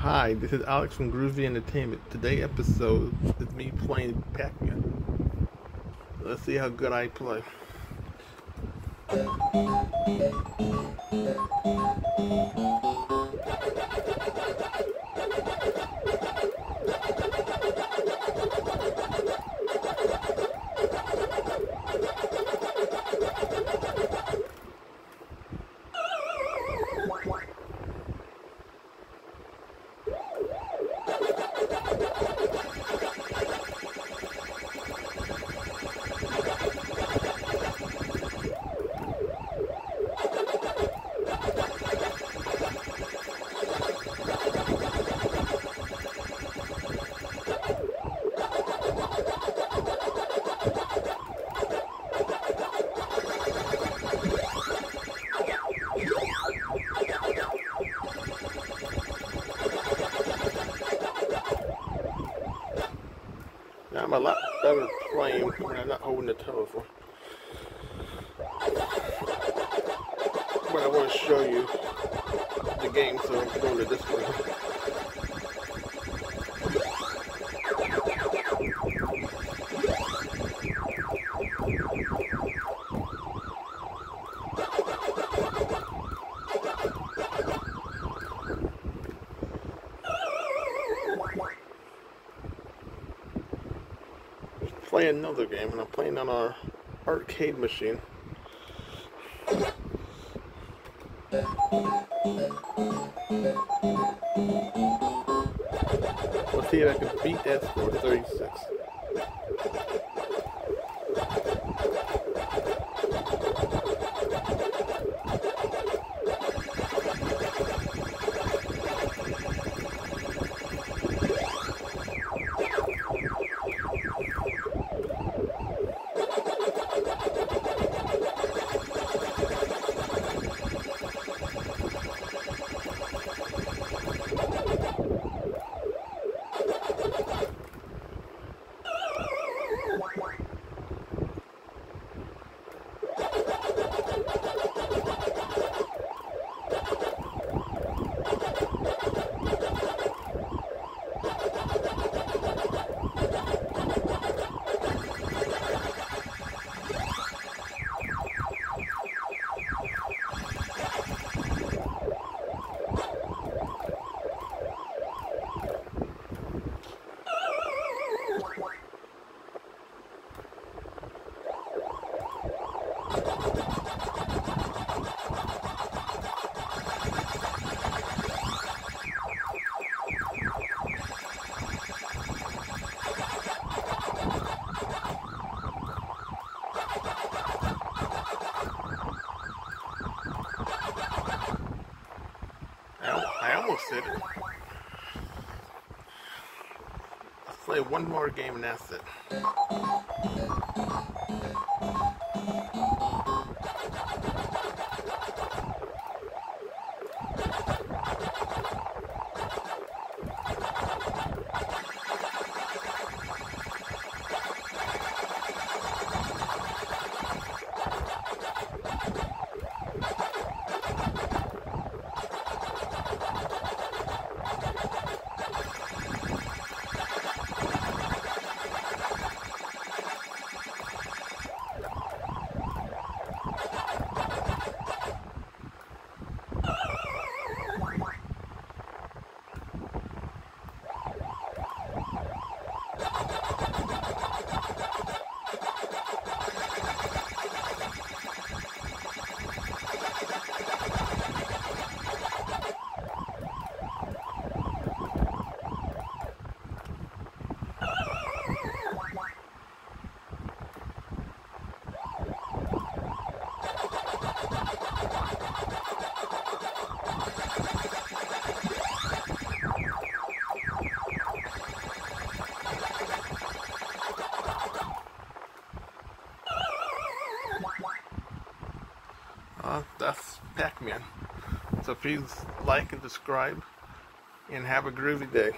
Hi, this is Alex from Groovy Entertainment. Today episode is me playing Pac-Man. Let's see how good I play. I'm a lot better playing when I'm not holding the telephone. But I want to show you the game, so I'm going to this one. Play another game, and I'm playing on our arcade machine. Let's see if I can beat that score, 36. I, I almost did it. Let's play one more game and that's it. Uh, that's Pac-Man. So please like and subscribe and have a groovy day.